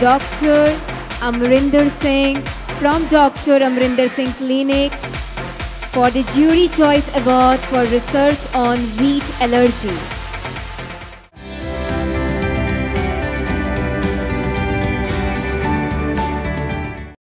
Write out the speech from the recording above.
Dr. Amrinder Singh from Dr. Amrinder Singh Clinic for the Jury Choice Award for research on wheat allergy.